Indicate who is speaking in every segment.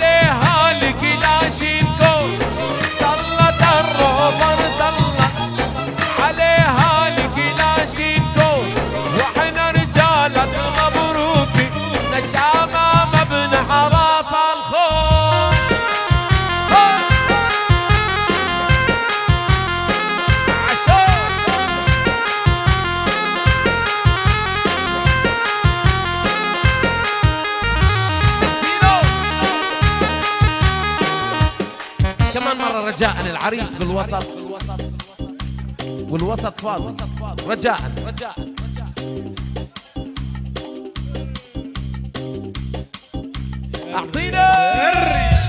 Speaker 1: Hare العريس بالوسط. والوسط فاضي. رجاء. أعطينا الريس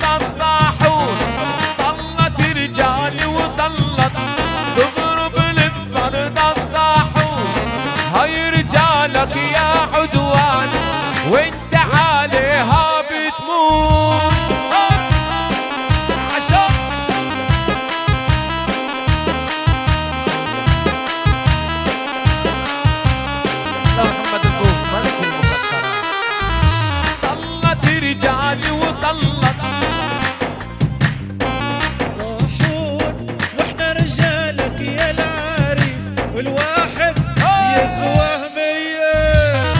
Speaker 1: ba ba والواحد
Speaker 2: يسوى مية.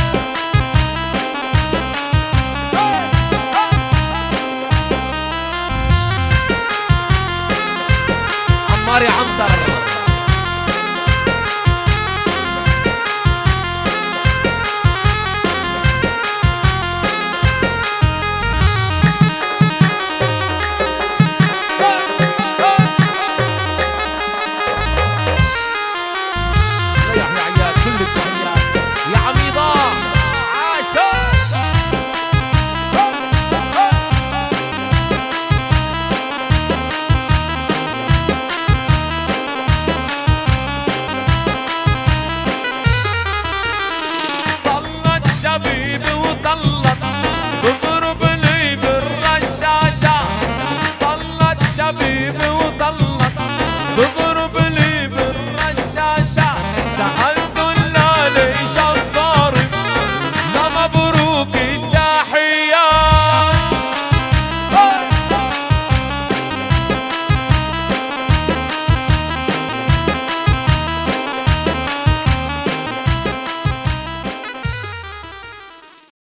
Speaker 1: عمار يا عنتر